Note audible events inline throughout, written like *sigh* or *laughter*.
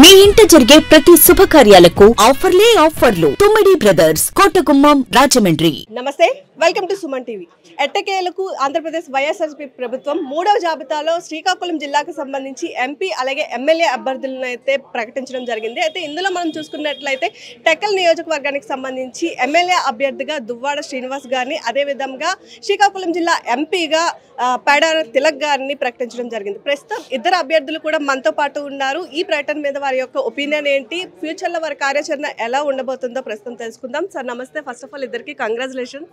మీ ఇంట జరిగే ప్రతి శుభకార్యాలకు ఆఫర్లే ఆఫర్లు. తుమ్మిడి బ్రదర్స్ కోటగుమ్మం రాజమండ్రి. నమస్తే వెల్కమ్ టు సుమన్ టీవీ. ఎట్టకేలకు ఆంధ్రప్రదేశ్ వైఎస్ఆర్సీపీ ప్రభుత్వం మూడవ జాబితాలో శ్రీకాకుళం జిల్లాకు సంబంధించి ఎంపీ అలాగే ఎమ్మెల్యే అభ్యర్థులను అయితే ప్రకటించడం జరిగింది. అయితే ఇందులో మనం చూసుకున్నట్లయితే టెక్కల్ నియోజకవర్గానికి సంబంధించి ఎమ్మెల్యే అభ్యర్థిగా దువ్వాడ శ్రీనివాస్ గారిని అదేవిధంగా శ్రీకాకుళం జిల్లా ఎంపీగా పేడార తిలక్ గారిని ప్రకటించడం జరిగింది. ప్రస్తుతం ఇద్దరు అభ్యర్థులు కూడా మనతో పాటు ఉన్నారు. ఈ ప్రకటన మీద వారి యొక్క ఒపీనియన్ ఏంటి? ఫ్యూచర్లో వారి కార్యాచరణ ఎలా ఉండబోతుందో ప్రస్తుతం తెలుసుకుందాం. సార్ నమస్తే. ఫస్ట్ ఆఫ్ ఆల్ ఇద్దరికి కంగ్రాచులేషన్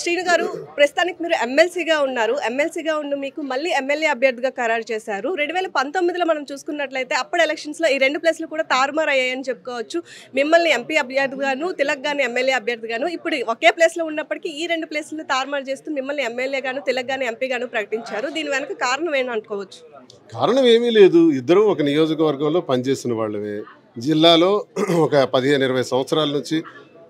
శ్రీను గారు ప్రస్తుతానికి మీరు ఎమ్మెల్సీగా ఉన్నారు. ఎమ్మెల్సీగా ఉండి మీకు మళ్ళీ ఎమ్మెల్యే అభ్యర్థిగా ఖరారు చేశారు. రెండు వేల పంతొమ్మిదిలో మనం చూసుకున్నట్లయితే అప్పుడు ఎలక్షన్స్లో ఈ రెండు ప్లేస్లు కూడా తారుమారు అయ్యాయని చెప్పుకోవచ్చు. మిమ్మల్ని ఎంపీ అభ్యర్థిగాను తిలక్ గాని ఎమ్మెల్యే అభ్యర్థిగాను ఇప్పుడు ఒకే ప్లేస్లో ఉన్నప్పటికీ ఈ రెండు ప్లేస్లు తారుమారు చేస్తూ మిమ్మల్ని ఎమ్మెల్యే గాను తిలక్ గాని ఎంపీ గాను ప్రకటించారు. దీని వెనక కారణం ఏంటి అనుకోవచ్చు కారణం ఏమీ లేదు. ఇద్దరు ఒక నియోజకవర్గంలో పనిచేసిన వాళ్ళమే. జిల్లాలో ఒక పదిహేను ఇరవై సంవత్సరాల నుంచి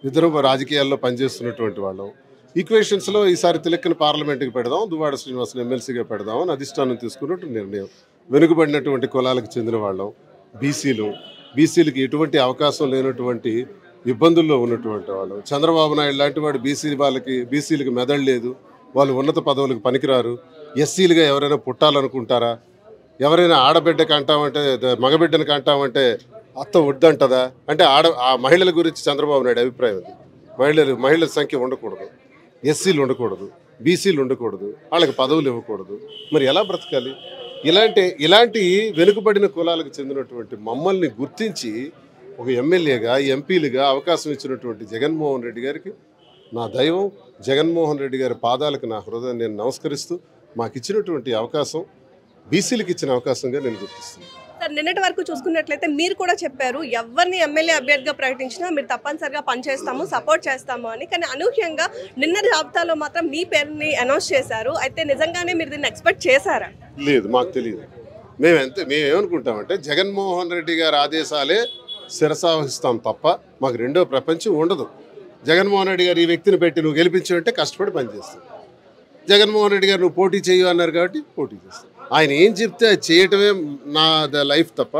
ఇద్దరు రాజకీయాల్లో పనిచేస్తున్నటువంటి వాళ్ళం. ఈక్వేషన్స్లో ఈసారి తిలక్కని పార్లమెంట్కి పెడదాం దువాడ శ్రీనివాసన్ ఎమ్మెల్సీగా పెడదాం అని అధిష్టానం తీసుకున్నట్టు నిర్ణయం. వెనుకబడినటువంటి కులాలకు చెందిన వాళ్ళం బీసీలు. బీసీలకి ఎటువంటి అవకాశం లేనటువంటి ఇబ్బందుల్లో ఉన్నటువంటి వాళ్ళు. చంద్రబాబు నాయుడు లాంటి వాడు బీసీ వాళ్ళకి బీసీలకి మెదడు లేదు. వాళ్ళు ఉన్నత పదవులకు పనికిరారు. ఎస్సీలుగా ఎవరైనా పుట్టాలనుకుంటారా? ఎవరైనా ఆడబిడ్డకి అంటామంటే మగబిడ్డనికి అంటామంటే అత్త వద్దంటదా? అంటే ఆడ ఆ మహిళల గురించి చంద్రబాబు నాయుడు అభిప్రాయం అది. మహిళలు మహిళల సంఖ్య ఉండకూడదు. ఎస్సీలు ఉండకూడదు. బీసీలు ఉండకూడదు. వాళ్ళకి పదవులు ఇవ్వకూడదు. మరి ఎలా బ్రతకాలి? ఇలాంటి ఇలాంటి వెనుకబడిన కులాలకు చెందినటువంటి మమ్మల్ని గుర్తించి ఒక ఎమ్మెల్యేగా ఎంపీలుగా అవకాశం ఇచ్చినటువంటి జగన్మోహన్ రెడ్డి గారికి నా దైవం జగన్మోహన్ రెడ్డి గారి పాదాలకు నా హృదయం నేను నమస్కరిస్తూ మాకు ఇచ్చినటువంటి అవకాశం బీసీలకు ఇచ్చిన అవకాశంగా నేను గుర్తిస్తున్నాను. సార్ నిన్నటి వరకు చూసుకున్నట్లయితే మీరు కూడా చెప్పారు ఎవరిని ఎమ్మెల్యే అభ్యర్థిగా ప్రకటించినా మీరు తప్పనిసరిగా పనిచేస్తాము సపోర్ట్ చేస్తాము అని. కానీ అనూహ్యంగా నిన్న జాబితాలో మాత్రం మీ పేరుని అనౌన్స్ చేశారు. అయితే నిజంగానే మీరు దీన్ని ఎక్స్పెక్ట్ చేశారా? లేదు మాకు తెలియదు మేము ఎంత మేము ఏమనుకుంటామంటే జగన్మోహన్ రెడ్డి గారి ఆదేశాలే శిరసావహిస్తాం తప్ప మాకు రెండో ప్రపంచం ఉండదు. జగన్మోహన్ రెడ్డి గారు ఈ వ్యక్తిని పెట్టి నువ్వు గెలిపించావంటే కష్టపడి పనిచేస్తావు. జగన్మోహన్ రెడ్డి గారు నువ్వు పోటీ చేయు అన్నారు కాబట్టి పోటీ చేస్తావు. ఆయన ఏం చెప్తే అది చేయటమే నా ద లైఫ్ తప్ప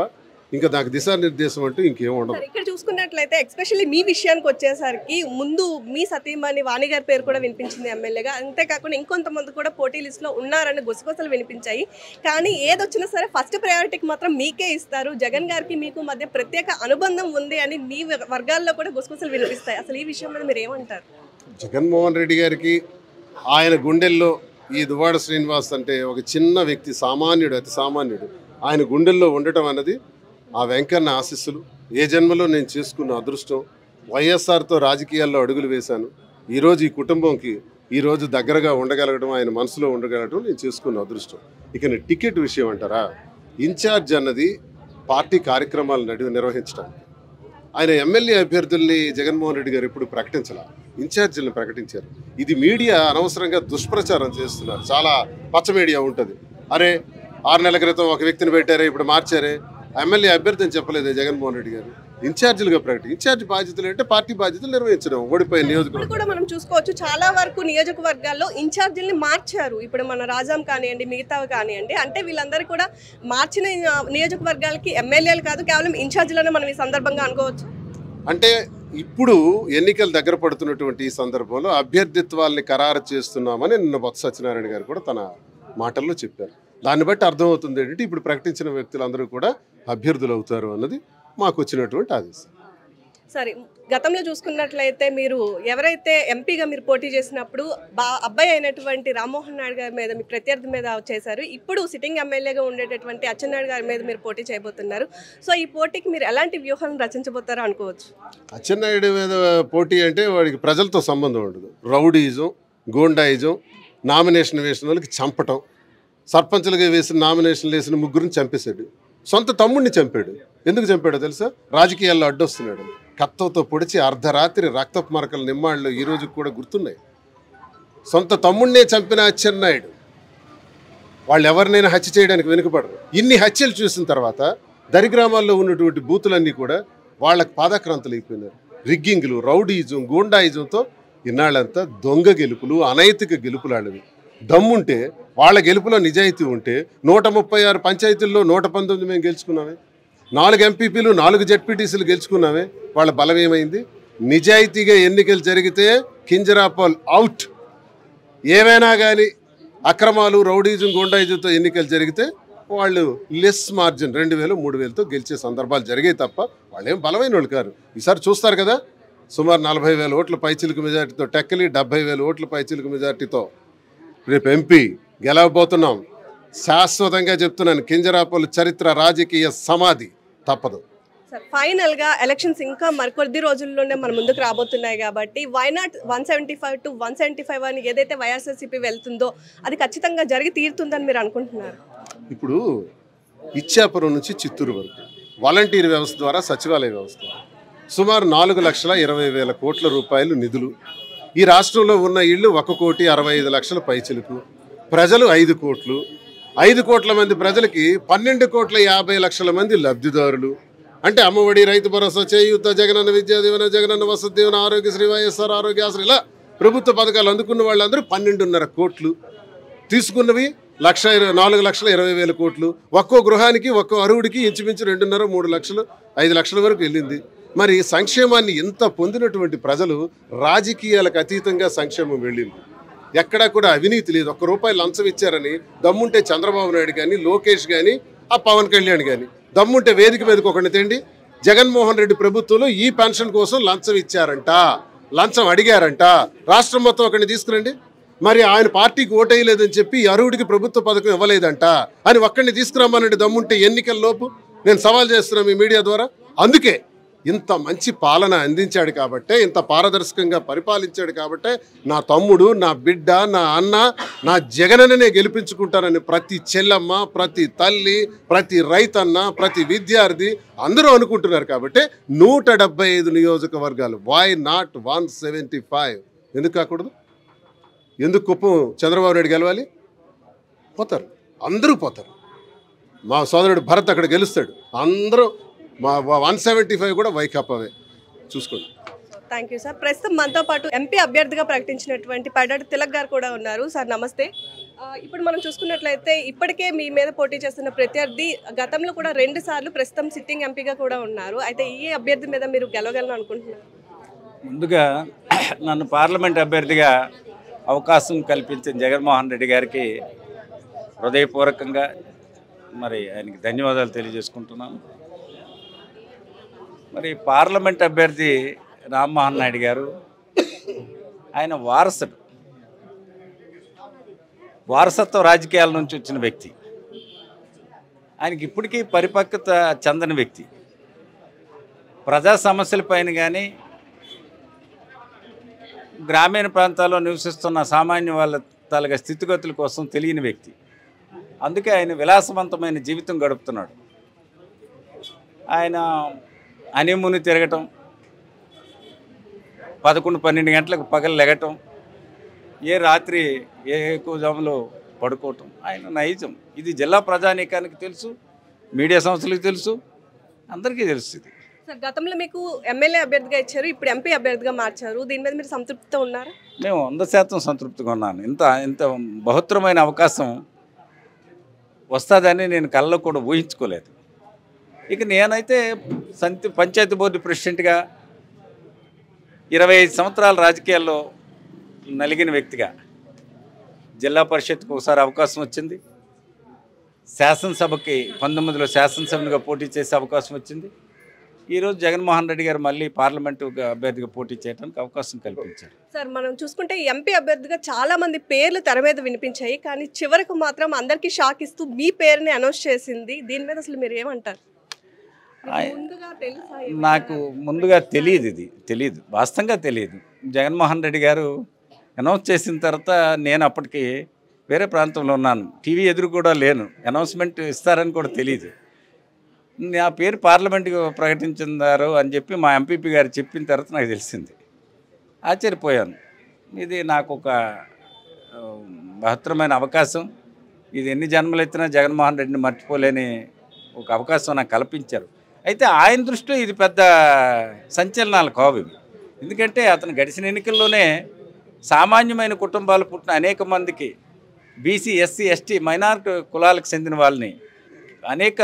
ఇంకా నాకు దిశానిర్దేశం అంటూ ఇంకేం ఉండదు. ఇక్కడ చూసుకున్నట్లయితే ఎస్పెషల్లీ మీ విషయానికి వచ్చేసరికి ముందు మీ సతీమణి వాణి గారి పేరు కూడా వినిపించింది ఎమ్మెల్యేగా. అంతేకాకుండా ఇంకొంతమంది కూడా పోటీ లిస్టులో ఉన్నారని గుసగుసలు వినిపించాయి. కానీ ఏదొచ్చినా సరే ఫస్ట్ ప్రయారిటీకి మాత్రం మీకే ఇస్తారు. జగన్ గారికి మీకు మధ్య ప్రత్యేక అనుబంధం ఉంది అని మీ వర్గాల్లో కూడా గుసగుసలు వినిపిస్తాయి. అసలు ఈ విషయం మీద మీరు ఏమంటారు? జగన్మోహన్ రెడ్డి గారికి ఆయన గుండెల్లో ఈ దువాడ శ్రీనివాస్ అంటే ఒక చిన్న వ్యక్తి సామాన్యుడు అతి సామాన్యుడు. ఆయన గుండెల్లో ఉండటం అన్నది ఆ వెంకన్న ఆశీస్సులు. ఏ జన్మలో నేను చేసుకున్న అదృష్టం వైఎస్ఆర్తో రాజకీయాల్లో అడుగులు వేశాను. ఈరోజు ఈ కుటుంబంకి ఈరోజు దగ్గరగా ఉండగలగడం ఆయన మనసులో ఉండగలగడం నేను చేసుకున్న అదృష్టం. ఇక టికెట్ విషయం అంటారా? ఇన్ఛార్జ్ అన్నది పార్టీ కార్యక్రమాలు నడి నిర్వహించడానికి ఆయన ఎమ్మెల్యే అభ్యర్థుల్ని జగన్మోహన్ రెడ్డి గారు ఇప్పుడు ప్రకటించాల? ఇన్ఛార్జీలను ప్రకటించారు. ఇది మీడియా అనవసరంగా దుష్ప్రచారం చేస్తున్నారు. చాలా పచ్చ మీడియా ఉంటుంది. అరే ఆరు నెలల క్రితం ఒక వ్యక్తిని పెట్టారే ఇప్పుడు మార్చారే. ఎమ్మెల్యే అభ్యర్థి అని చెప్పలేదే జగన్మోహన్ రెడ్డి గారు. ఇన్ఛార్జీలుగా ప్రకటి ఇన్ఛార్జ్ బాధ్యతలు అంటే పార్టీ బాధ్యతలు నిర్వహించడం ఇప్పుడు నియోజకవర్గం. కూడా మనం చూసుకోవచ్చు చాలా వరకు నియోజకవర్గాల్లో ఇన్ఛార్జీల్ని మార్చారు. ఇప్పుడు మన రాజాం కానివ్వండి మిగతావి కానివ్వండి అంటే వీళ్ళందరూ కూడా మార్చిన నియోజకవర్గాలకి ఎమ్మెల్యేలు కాదు కేవలం ఇన్ఛార్జీలను మనం ఈ సందర్భంగా అనుకోవచ్చు? అంటే ఇప్పుడు ఎన్నికలు దగ్గర పడుతున్నటువంటి ఈ సందర్భంలో అభ్యర్థిత్వాల్ని ఖరారు చేస్తున్నామని నిన్న బొత్స సత్యనారాయణ గారు కూడా తన మాటల్లో చెప్పారు. దాన్ని బట్టి అర్థమవుతుంది ఏంటంటే ఇప్పుడు ప్రకటించిన వ్యక్తులందరూ కూడా అభ్యర్థులు అవుతారు అన్నది మాకు వచ్చినటువంటి ఆదేశం. సరే గతంలో చూసుకున్నట్లయితే మీరు ఎవరైతే ఎంపీగా మీరు పోటీ చేసినప్పుడు బా అబ్బాయి అయినటువంటి రామ్మోహన్ నాయుడు గారి మీద మీ ప్రత్యర్థి మీద చేశారు. ఇప్పుడు సిట్టింగ్ ఎమ్మెల్యేగా ఉండేటటువంటి అచ్చెన్నాయుడు గారి మీద మీరు పోటీ చేయబోతున్నారు. సో ఈ పోటీకి మీరు ఎలాంటి వ్యూహం రచించబోతారో అనుకోవచ్చు. అచ్చెన్నాయుడు మీద పోటీ అంటే వాడికి ప్రజలతో సంబంధం ఉండదు. రౌడీజం గోండాయిజం నామినేషన్ వేసిన వాళ్ళకి చంపటం. సర్పంచులుగా వేసిన నామినేషన్లు వేసిన ముగ్గురిని చంపేశాడు. సొంత తమ్ముడిని చంపాడు. ఎందుకు చంపాడో తెలుసా? రాజకీయాల్లో అడ్డొస్తున్నాడు. కత్తంతో పొడిచి అర్ధరాత్రి రక్తపు మరకల నిమ్మాళ్ళు ఈ రోజు కూడా గుర్తున్నాయి. సొంత తమ్ముడినే చంపిన అచ్చెన్నాయుడు వాళ్ళు ఎవరినైనా హత్య చేయడానికి వెనుకబడరు. ఇన్ని హత్యలు చూసిన తర్వాత దరిగ్రామాల్లో ఉన్నటువంటి బూతులన్నీ కూడా వాళ్ళకి పాదక్రాంతులు అయిపోయినారు. రిగ్గింగ్లు రౌడీజం గూండాయిజంతో ఇన్నాళ్ళంతా దొంగ గెలుపులు అనైతిక గెలుపులాడవి దమ్ముంటే వాళ్ళ గెలుపులో నిజాయితీ ఉంటే నూట ముప్పై ఆరు పంచాయతీల్లో నూట పంతొమ్మిది మేము గెలుచుకున్నామే. నాలుగు ఎంపీపీలు నాలుగు జెడ్పీటీసీలు గెలుచుకున్నామే. వాళ్ళ బలం ఏమైంది? నిజాయితీగా ఎన్నికలు జరిగితే కింజరాపాల్ అవుట్. ఏమైనా కానీ అక్రమాలు రౌడీజం గుండాయిజంతో ఎన్నికలు జరిగితే వాళ్ళు లెస్ మార్జిన్ రెండు వేలు మూడు వేలతో గెలిచే సందర్భాలు జరిగాయి తప్ప వాళ్ళు ఏం బలమైన వాళ్ళు కారు. ఈసారి చూస్తారు కదా సుమారు నలభై వేల ఓట్ల పైచిలుకు మెజార్టీతో టెక్కలి డెబ్బై వేల ఓట్ల పైచిలుకు మెజార్టీతో రేపు ఎంపీ గెలవబోతున్నాం. శాశ్వతంగా చెప్తున్నాను కింజరాపల్లి చరిత్ర రాజకీయ సమాధి. తప్పదు. ఫైనల్గా ఎలక్షన్స్ ఇంకా మరికొద్ది రోజుల్లోనే మన ముందుకు రాబోతున్నాయి కాబట్టి why not one seventy five to one seventy five అని ఏదైతే వైఎస్ఆర్సీపీ వెళ్తుందో అది ఖచ్చితంగా జరిగి తీరుతుందని మీరు అనుకుంటున్నారు? ఇప్పుడు ఇచ్చాపురం నుంచి చిత్తూరు వరకు వాలంటీర్ వ్యవస్థ ద్వారా సచివాలయ వ్యవస్థ. సుమారు నాలుగు లక్షల ఇరవై వేల కోట్ల రూపాయలు నిధులు. ఈ రాష్ట్రంలో ఉన్న ఇళ్ళు ఒక కోటి అరవై ఐదు లక్షల పైచిలుకు. ప్రజలు ఐదు కోట్లు. ఐదు కోట్ల మంది ప్రజలకి పన్నెండు కోట్ల యాభై లక్షల మంది లబ్ధిదారులు. అంటే అమ్మఒడి రైతు భరోసా చేయూత జగనన్న విద్యా దీవెన జగనన్న వసతి దీవెన ఆరోగ్యశ్రీ వైఎస్ఆర్ ఆరోగ్యాశ్రీ ఇలా ప్రభుత్వ పథకాలు అందుకున్న వాళ్ళందరూ పన్నెండున్నర కోట్లు. తీసుకున్నవి లక్ష ఇరవై నాలుగు లక్షల ఇరవై వేల కోట్లు. ఒక్కో గృహానికి ఒక్కో అరువుడికి ఇంచుమించు రెండున్నర మూడు లక్షలు ఐదు లక్షల వరకు వెళ్ళింది. మరి సంక్షేమాన్ని ఇంత పొందినటువంటి ప్రజలు రాజకీయాలకు అతీతంగా సంక్షేమం వెళ్ళింది. ఎక్కడా కూడా అవినీతి లేదు. ఒక్క రూపాయి లంచం ఇచ్చారని దమ్ముంటే చంద్రబాబు నాయుడు కానీ లోకేష్ కానీ ఆ పవన్ కళ్యాణ్ కానీ దమ్ముంటే వేదిక మీదకి ఒకటి తేండి. జగన్మోహన్ రెడ్డి ప్రభుత్వంలో ఈ పెన్షన్ కోసం లంచం ఇచ్చారంట. లంచం అడిగారంట. రాష్ట్రం మొత్తం ఒకరిని తీసుకురండి. మరి ఆయన పార్టీకి ఓటేయలేదని చెప్పి అరువుడికి ప్రభుత్వ పథకం ఇవ్వలేదంట అని ఒక్కడిని తీసుకురమ్మనండి దమ్ముంటే ఎన్నికల లోపు. నేను సవాల్ చేస్తున్నా మీ మీడియా ద్వారా. అందుకే ఇంత మంచి పాలన అందించాడు కాబట్టే ఇంత పారదర్శకంగా పరిపాలించాడు కాబట్టే నా తమ్ముడు నా బిడ్డ నా అన్న నా జగననే గెలిపించుకుంటానని ప్రతి చెల్లమ్మ ప్రతి తల్లి ప్రతి రైతన్న ప్రతి విద్యార్థి అందరూ అనుకుంటున్నారు కాబట్టి నూట డెబ్బై ఐదు నియోజకవర్గాలు why not one seventy five ఎందుకు కాకూడదు? ఎందుకు కుప్పం చంద్రబాబు నాయుడు గెలవాలి? పోతారు. అందరూ పోతారు. మా సోదరుడు భరత్ అక్కడ గెలుస్తాడు. అందరూ మా వన్ సెవెంటీ ఫైవ్ కూడా వైకాపావే చూసుకోండి. Thank you sir. ప్రస్తుతం మనతో పాటు ఎంపీ అభ్యర్థిగా ప్రకటించినటువంటి పడాటి తిలక్ గారు కూడా ఉన్నారు. సార్ నమస్తే. ఇప్పుడు మనం చూసుకున్నట్లయితే ఇప్పటికే మీ మీద పోటీ చేస్తున్న ప్రత్యర్థి గతంలో కూడా రెండు సార్లు ప్రస్తుతం సిట్టింగ్ ఎంపీగా కూడా ఉన్నారు. అయితే ఈ అభ్యర్థి మీద మీరు గెలవగలను అనుకుంటున్నారు? ముందుగా *clears throat* నన్ను పార్లమెంట్ అభ్యర్థిగా అవకాశం కల్పించిన జగన్మోహన్ రెడ్డి గారికి హృదయపూర్వకంగా మరి ఆయనకి ధన్యవాదాలు తెలియజేసుకుంటున్నాను. మరి పార్లమెంట్ అభ్యర్థి రామ్మోహన్ నాయుడు గారు ఆయన వారసుడు. వారసత్వ రాజకీయాల నుంచి వచ్చిన వ్యక్తి. ఆయనకి ఇప్పటికీ పరిపక్వత చెందని వ్యక్తి. ప్రజా సమస్యలపైన కానీ గ్రామీణ ప్రాంతాల్లో నివసిస్తున్న సామాన్య వాళ్ళ తాలూకా స్థితిగతుల కోసం తెలియని వ్యక్తి. అందుకే ఆయన విలాసవంతమైన జీవితం గడుపుతున్నాడు. ఆయన హనీమూన్ తిరగటం పదకొండు పన్నెండు గంటలకు పగలు లెగటం ఏ రాత్రి ఏ ఎక్కువ జాములో పడుకోవటం. ఆయన నైజం. ఇది జిల్లా ప్రజానీకానికి తెలుసు మీడియా సంస్థలకు తెలుసు అందరికీ తెలుసు ఇది. సార్ గతంలో మీకు ఎమ్మెల్యే అభ్యర్థిగా ఇచ్చారు ఇప్పుడు ఎంపీ అభ్యర్థిగా మార్చారు. దీని మీద మీరు సంతృప్తితో ఉన్నారా? మేము వంద శాతం సంతృప్తిగా ఉన్నాను. ఇంత ఇంత బహుత్తరమైన అవకాశం వస్తుందని నేను కళ్ళలో కూడా ఊహించుకోలేదు. ఇక నేనైతే సంతి పంచాయతీ బోర్డు ప్రెసిడెంట్గా ఇరవై ఐదు సంవత్సరాల రాజకీయాల్లో నలిగిన వ్యక్తిగా జిల్లా పరిషత్కు ఒకసారి అవకాశం వచ్చింది. శాసనసభకి పంతొమ్మిదిలో శాసనసభ్యునిగా పోటీ చేసే అవకాశం వచ్చింది. ఈరోజు జగన్మోహన్ రెడ్డి గారు మళ్ళీ పార్లమెంటు అభ్యర్థిగా పోటీ చేయడానికి అవకాశం కల్పించారు. సార్ మనం చూసుకుంటే ఎంపీ అభ్యర్థిగా చాలా మంది పేర్లు తెర మీద వినిపించాయి. కానీ చివరకు మాత్రం అందరికీ షాక్ ఇస్తూ మీ పేరుని అనౌన్స్ చేసింది. దీని మీద అసలు మీరు ఏమంటారు ఆయ- ముందుగా తెలుసా ఈ నాకు ముందుగా తెలియదు ఇది తెలియదు వాస్తవంగా తెలియదు జగన్మోహన్ రెడ్డి గారు అనౌన్స్ చేసిన తర్వాత నేను అప్పటికి వేరే ప్రాంతంలో ఉన్నాను. టీవీ ఎదురు కూడా లేను. అనౌన్స్మెంట్ ఇస్తారని కూడా తెలియదు నా పేరు పార్లమెంట్కి ప్రకటించారు అని చెప్పి మా ఎంపీపీ గారు చెప్పిన తర్వాత నాకు తెలిసింది. ఆశ్చర్యపోయాను. ఇది నాకు ఒక మహత్తరమైన అవకాశం. ఇది ఎన్ని జన్మలు ఎత్తినా జగన్మోహన్ రెడ్డిని మర్చిపోలేని ఒక అవకాశం నాకు కల్పించారు. అయితే ఆయన దృష్టిలో ఇది పెద్ద సంచలనాలు కావు ఎందుకంటే అతను గడిచిన ఎన్నికల్లోనే సామాన్యమైన కుటుంబాలు పుట్టిన అనేక మందికి బీసీ ఎస్సీ ఎస్టీ మైనారిటీ కులాలకు చెందిన వాళ్ళని అనేక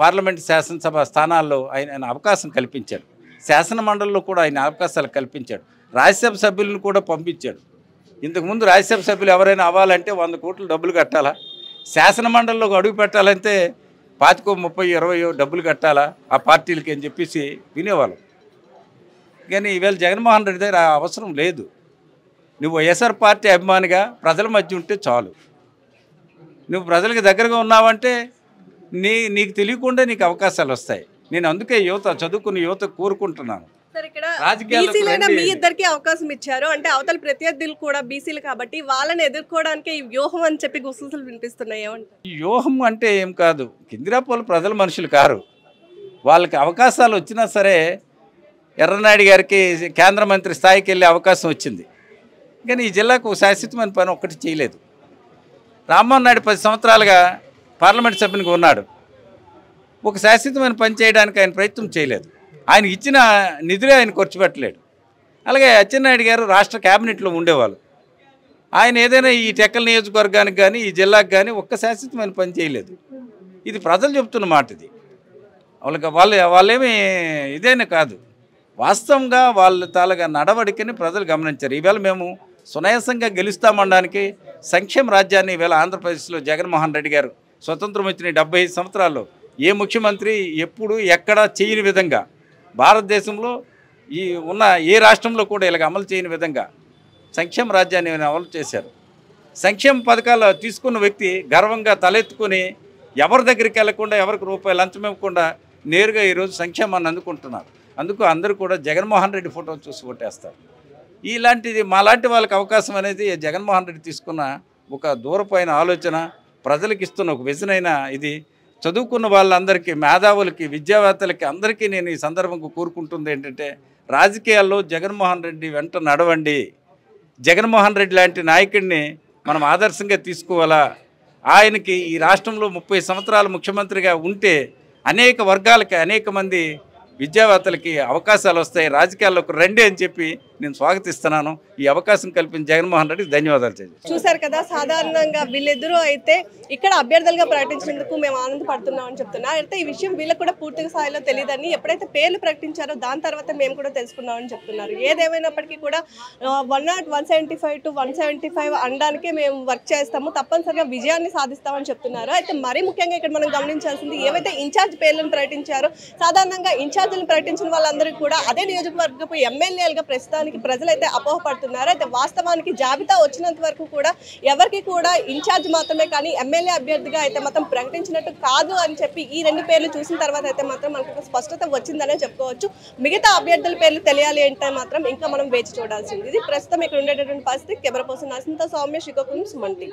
పార్లమెంట్ శాసనసభ స్థానాల్లో ఆయన ఆయన అవకాశం కల్పించాడు. శాసన మండలిలో కూడా ఆయన అవకాశాలు కల్పించాడు. రాజ్యసభ సభ్యులను కూడా పంపించాడు. ఇంతకుముందు రాజ్యసభ సభ్యులు ఎవరైనా అవ్వాలంటే వంద కోట్లు డబ్బులు కట్టాలా? శాసన మండలిలోకి అడుగు పెట్టాలంటే పాతికో ముప్పై ఇరవై డబ్బులు కట్టాలా? ఆ పార్టీలకి అని చెప్పేసి వినేవాళ్ళం. కానీ ఈవేళ జగన్మోహన్ రెడ్డి దగ్గర అవసరం లేదు. నువ్వు వైఎస్ఆర్ పార్టీ అభిమానిగా ప్రజల మధ్య ఉంటే చాలు. నువ్వు ప్రజలకు దగ్గరగా ఉన్నావంటే నీ నీకు తెలియకుండా నీకు అవకాశాలు వస్తాయి. నేను అందుకే యువత చదువుకున్న యువత కోరుకుంటున్నాను. బీసీలైనా మీ. ఇద్దరికి అవకాశం ఇచ్చారు. అంటే అవతల ప్రత్యర్థులు కూడా బీసీలు కాబట్టి వాళ్ళని ఎదుర్కోవడానికి ఈ వ్యూహం అని చెప్పి గుసగుసలు వినిపిస్తున్నాయి. ఈ వ్యూహం అంటే ఏం కాదు. కిందిరాపోలు ప్రజల మనుషులు కారు. వాళ్ళకి అవకాశాలు వచ్చినా సరే ఎర్రనాయుడు గారికి కేంద్ర మంత్రి స్థాయికి వెళ్ళే అవకాశం వచ్చింది. కానీ ఈ జిల్లాకు శాశ్వతమైన పని ఒక్కటి చేయలేదు. రామ్మోహన్ నాయుడు పది సంవత్సరాలుగా పార్లమెంట్ సభ్యునిగా ఉన్నాడు. ఒక శాశ్వతమైన పని చేయడానికి ఆయన ప్రయత్నం చేయలేదు. ఆయన ఇచ్చిన నిధులే ఆయన ఖర్చు పెట్టలేడు. అలాగే అచ్చెన్నాయుడు గారు రాష్ట్ర క్యాబినెట్లో ఉండేవాళ్ళు. ఆయన ఏదైనా ఈ టెక్కల నియోజకవర్గానికి కానీ ఈ జిల్లాకు కానీ ఒక్క శాశ్వతమైన పని చేయలేదు. ఇది ప్రజలు చెప్తున్న మాట ఇది వాళ్ళకి వాళ్ళు వాళ్ళేమి ఇదేనే కాదు. వాస్తవంగా వాళ్ళ తాలూగా నడవడికని ప్రజలు గమనించారు. ఈవేళ మేము సునాయాసంగా గెలుస్తామనడానికి సంక్షేమ రాజ్యాన్ని ఈవేళ ఆంధ్రప్రదేశ్లో జగన్మోహన్ రెడ్డి గారు స్వతంత్రం వచ్చిన డెబ్బై ఐదు సంవత్సరాల్లో ఏ ముఖ్యమంత్రి ఎప్పుడు ఎక్కడ చేయని విధంగా భారతదేశంలో ఈ ఉన్న ఏ రాష్ట్రంలో కూడా ఇలాగ అమలు చేయని విధంగా సంక్షేమ రాజ్యాన్ని అమలు చేశారు. సంక్షేమ పథకాలు తీసుకున్న వ్యక్తి గర్వంగా తలెత్తుకొని ఎవరి దగ్గరికి వెళ్ళకుండా ఎవరికి రూపాయి లంచం ఇవ్వకుండా నేరుగా ఈరోజు సంక్షేమాన్ని అందుకుంటున్నారు. అందుకు అందరూ కూడా జగన్మోహన్ రెడ్డి ఫోటో చూసి కొట్టేస్తారు. ఇలాంటిది మాలాంటి వాళ్ళకి అవకాశం అనేది జగన్మోహన్ రెడ్డి తీసుకున్న ఒక దూరపైన ఆలోచన ప్రజలకు ఇస్తున్న ఒక విజన్ అయిన ఇది. చదువుకున్న వాళ్ళందరికీ మేధావులకి విద్యావేత్తలకి అందరికీ నేను ఈ సందర్భంగా కోరుకుంటుంది ఏంటంటే రాజకీయాల్లో జగన్మోహన్ రెడ్డి వెంట నడవండి. జగన్మోహన్ రెడ్డి లాంటి నాయకుడిని మనం ఆదర్శంగా తీసుకోవాలా? ఆయనకి ఈ రాష్ట్రంలో ముప్పై సంవత్సరాలు ముఖ్యమంత్రిగా ఉంటే అనేక వర్గాలకి అనేక మంది విద్యావేత్తలకి అవకాశాలు వస్తాయి. రాజకీయాల్లోకి రండి అని చెప్పి నేను స్వాగతిస్తున్నాను. ఈ అవకాశం కల్పించిన జగన్మోహన్ రెడ్డికి ధన్యవాదాలు చూశారు కదా సాధారణంగా వీళ్ళిద్దరూ అయితే ఇక్కడ అభ్యర్థులుగా ప్రకటించినందుకు మేము ఆనందపడుతున్నామని చెప్తున్నా. అయితే ఈ విషయం వీళ్ళకి కూడా పూర్తిగా స్థాయిలో తెలియదని ఎప్పుడైతే పేర్లు ప్రకటించారో దాని తర్వాత మేము కూడా తెలుసుకున్నామని చెప్తున్నారు. ఏదేమైనప్పటికీ కూడా one not one seventy five to one seventy five అనడానికే మేము వర్క్ చేస్తాము. తప్పనిసరిగా విజయాన్ని సాధిస్తామని చెప్తున్నారు. అయితే మరీ ముఖ్యంగా ఇక్కడ మనం గమనించాల్సింది ఏవైతే ఇన్ఛార్జ్ పేర్లను ప్రకటించారో సాధారణంగా ఇన్ఛార్జీలను ప్రకటించిన వాళ్ళందరికీ కూడా అదే నియోజకవర్గపు ఎమ్మెల్యేలుగా ప్రస్తుతానికి ప్రజలైతే అపోహపడుతున్నారు. అయితే వాస్తవానికి జాబితా వచ్చినంత వరకు కూడా ఎవరికి కూడా ఇన్ఛార్జ్ మాత్రమే కానీ ఎమ్మెల్యే అభ్యర్థిగా అయితే మాత్రం ప్రకటించినట్టు కాదు అని చెప్పి ఈ రెండు పేర్లు చూసిన తర్వాత అయితే మాత్రం మనకు ఒక స్పష్టత వచ్చిందనే చెప్పుకోవచ్చు. మిగతా అభ్యర్థుల పేర్లు తెలియాలి అంటే మాత్రం ఇంకా మనం వేచి చూడాల్సింది. ఇది ప్రస్తుతం ఇక్కడ ఉండేటటువంటి పరిస్థితి. Camera person Asintha Soumya Srikakulam సుమంటి.